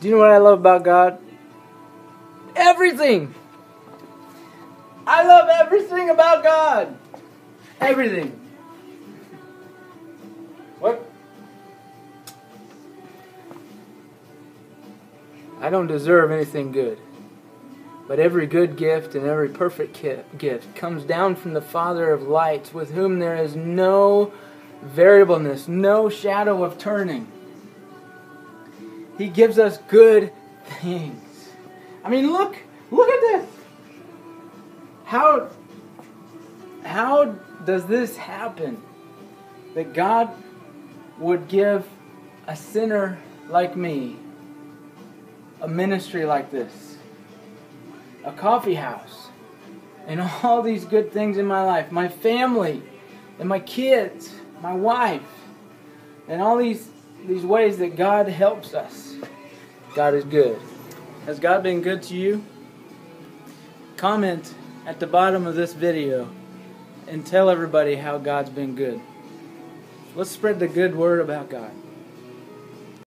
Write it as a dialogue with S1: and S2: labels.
S1: Do you know what I love about God? Everything. I love everything about God. Everything. What? I don't deserve anything good. But every good gift and every perfect gift comes down from the Father of lights, with whom there is no variableness, no shadow of turning. He gives us good things. I mean, look, look at this. How how does this happen? That God would give a sinner like me a ministry like this, a coffee house, and all these good things in my life, my family, and my kids, my wife, and all these these ways that God helps us. God is good. Has God been good to you? Comment at the bottom of this video and tell everybody how God's been good. Let's spread the good word about God.